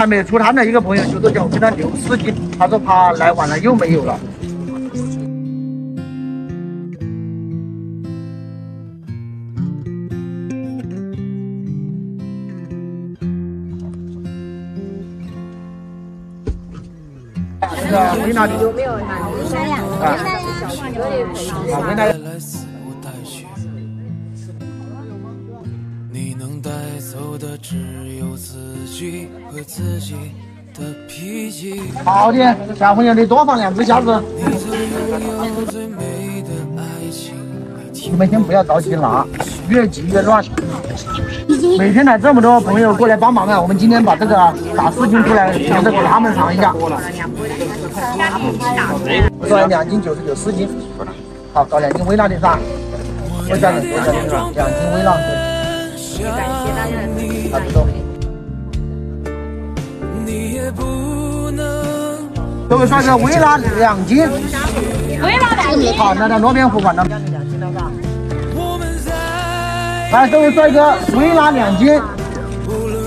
还没出摊的一个朋友，就是叫我给他留丝巾，他说他来晚了又没有了。这个维纳的有？没有？啊？啊，维纳。的只有自己和自己的脾气。好的，小朋友，你多放两只虾子。你们先不要着急拿，越急越乱。每天来这么多朋友过来帮忙啊！我们今天把这个打四斤出来，让这给他们尝一下。说两斤九十九四斤，好，搞两斤微辣的是吧？多加点，多加点是吧？两斤微辣的。差不多。各位帅哥，微辣两斤，微辣两斤。好，那到那边付款了。来，各位帅哥，微辣两斤。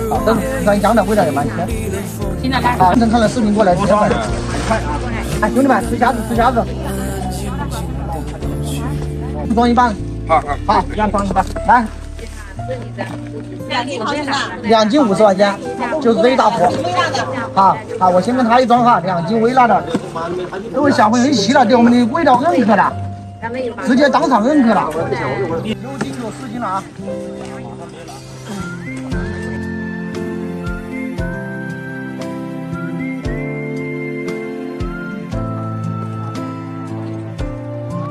好，这是酸香的，味道也蛮香。现在看。好，正看了视频过来，直接买。来，兄弟们，吃虾子，吃虾子。装一半。好好好，这样装一半，来。两斤五十块钱，就是这一大坨。好，好，我先跟他一装哈，两斤微辣的。各位小朋友一吸了，对我们的味道认可了，直接当场认可了。六斤有四斤了啊！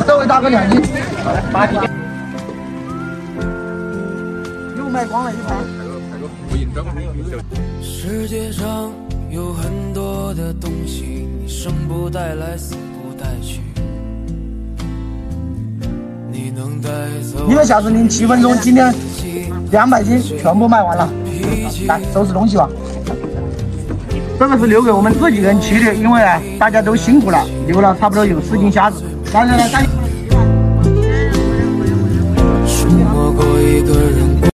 这位大哥两斤，八斤。卖光了一盘。世界上有很多的东西，你生不带来，死不带去。你能带走？一个小时零七分钟，今天两百斤全部卖完了。来收拾东西吧。这个是留给我们自己人吃的，因为啊，大家都辛苦了，留了差不多有四斤虾子。来来来，